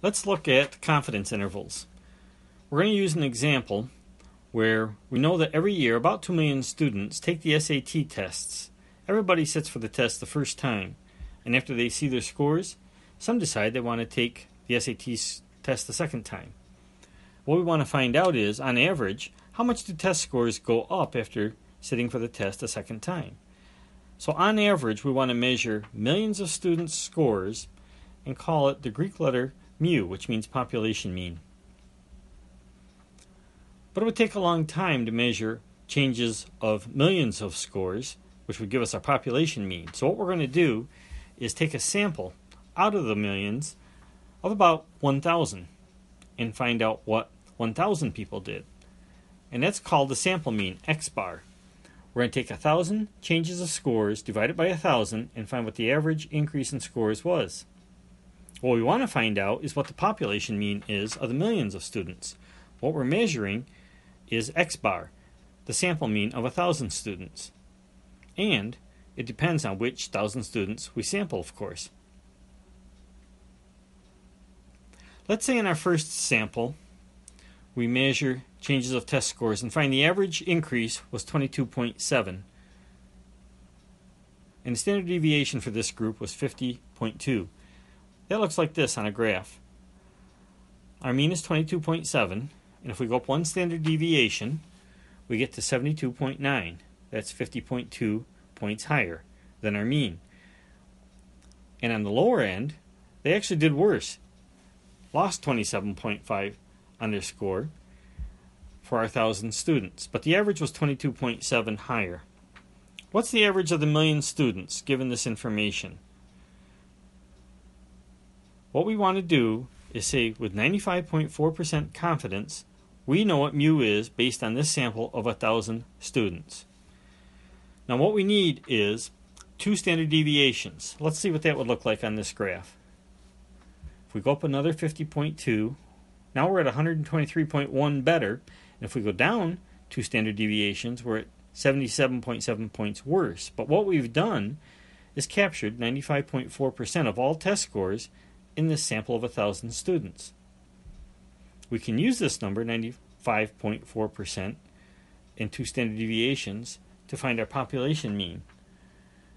Let's look at confidence intervals. We're going to use an example where we know that every year about 2 million students take the SAT tests. Everybody sits for the test the first time, and after they see their scores, some decide they want to take the SAT test the second time. What we want to find out is, on average, how much do test scores go up after sitting for the test a second time? So, on average, we want to measure millions of students' scores and call it the Greek letter mu, which means population mean. But it would take a long time to measure changes of millions of scores, which would give us our population mean. So, what we're going to do is take a sample out of the millions of about 1,000 and find out what 1,000 people did. And that's called the sample mean, x bar. We're going to take 1,000 changes of scores, divide it by 1,000, and find what the average increase in scores was. What we want to find out is what the population mean is of the millions of students. What we're measuring is x bar, the sample mean of a 1,000 students. And it depends on which 1,000 students we sample, of course. Let's say in our first sample, we measure changes of test scores and find the average increase was 22.7. And the standard deviation for this group was 50.2. That looks like this on a graph. Our mean is 22.7, and if we go up one standard deviation, we get to 72.9. That's 50.2 points higher than our mean. And on the lower end, they actually did worse. Lost 27.5 on their score for our 1,000 students, but the average was 22.7 higher. What's the average of the million students given this information? What we want to do is say with 95.4% confidence we know what mu is based on this sample of 1,000 students. Now what we need is two standard deviations. Let's see what that would look like on this graph. If we go up another 50.2, now we're at 123.1 better. And if we go down two standard deviations, we're at 77.7 points worse. But what we've done is captured 95.4% of all test scores in this sample of 1,000 students. We can use this number, 95.4%, in two standard deviations to find our population mean.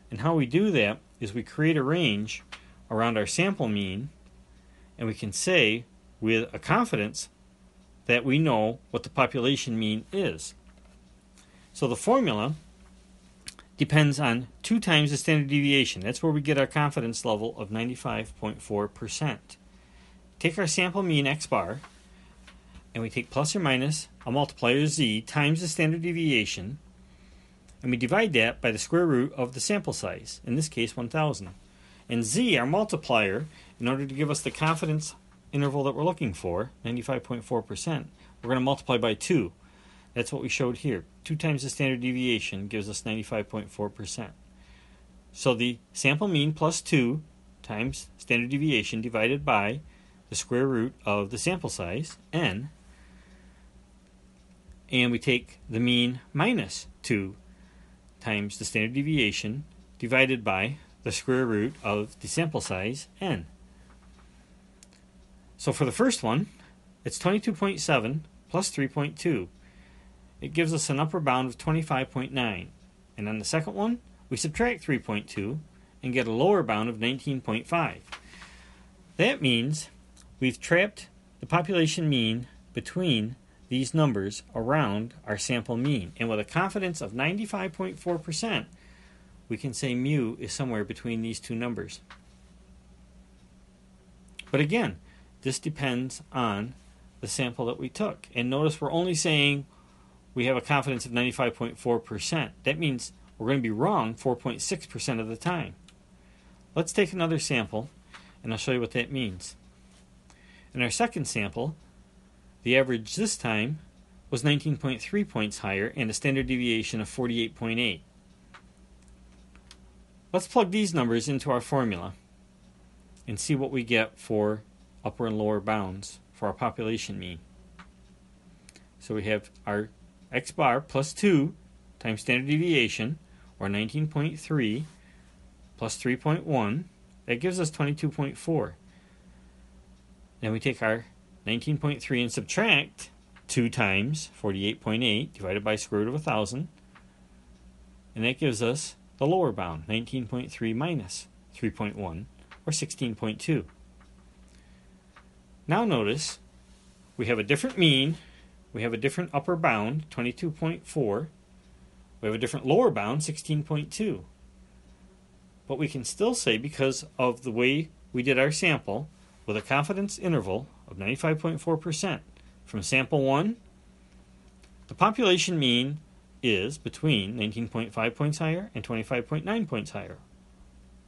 And how we do that is we create a range around our sample mean, and we can say with a confidence that we know what the population mean is. So the formula depends on two times the standard deviation. That's where we get our confidence level of 95.4%. Take our sample mean x bar, and we take plus or minus a multiplier z times the standard deviation, and we divide that by the square root of the sample size, in this case 1000. And z, our multiplier, in order to give us the confidence interval that we're looking for, 95.4%, we're going to multiply by 2. That's what we showed here. 2 times the standard deviation gives us 95.4%. So the sample mean plus 2 times standard deviation divided by the square root of the sample size, n, and we take the mean minus 2 times the standard deviation divided by the square root of the sample size, n. So for the first one, it's 22.7 plus 3.2. It gives us an upper bound of 25.9. And on the second one, we subtract 3.2 and get a lower bound of 19.5. That means we've trapped the population mean between these numbers around our sample mean. And with a confidence of 95.4%, we can say mu is somewhere between these two numbers. But again, this depends on the sample that we took. And notice we're only saying we have a confidence of 95.4%. That means we're going to be wrong 4.6% of the time. Let's take another sample and I'll show you what that means. In our second sample, the average this time was 19.3 points higher and a standard deviation of 48.8. Let's plug these numbers into our formula and see what we get for upper and lower bounds for our population mean. So we have our x bar plus 2 times standard deviation, or 19.3 plus 3.1. That gives us 22.4. Then we take our 19.3 and subtract 2 times 48.8 divided by square root of 1,000. And that gives us the lower bound, 19.3 minus 3.1, or 16.2. Now notice we have a different mean, we have a different upper bound, 22.4, we have a different lower bound, 16.2. But we can still say, because of the way we did our sample, with a confidence interval of 95.4%, from sample 1, the population mean is between 19.5 points higher and 25.9 points higher.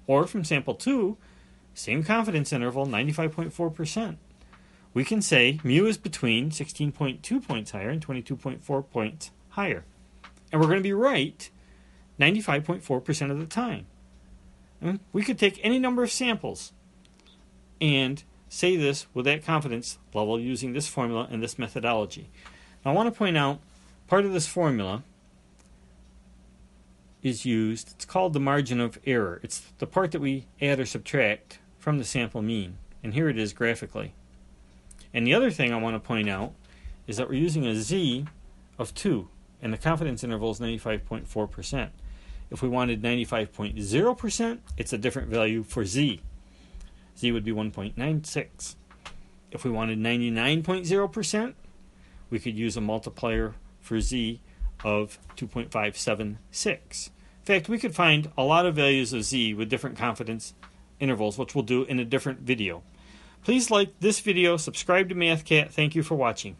Or from sample 2, same confidence interval, 95.4%. We can say mu is between 16.2 points higher and 22.4 points higher. And we're going to be right 95.4% of the time. And we could take any number of samples and say this with that confidence level using this formula and this methodology. Now, I want to point out part of this formula is used. It's called the margin of error. It's the part that we add or subtract from the sample mean. And here it is graphically. And the other thing I want to point out is that we're using a z of 2, and the confidence interval is 95.4%. If we wanted 95.0%, it's a different value for z. z would be 1.96. If we wanted 99.0%, we could use a multiplier for z of 2.576. In fact, we could find a lot of values of z with different confidence intervals, which we'll do in a different video. Please like this video, subscribe to MathCat. Thank you for watching.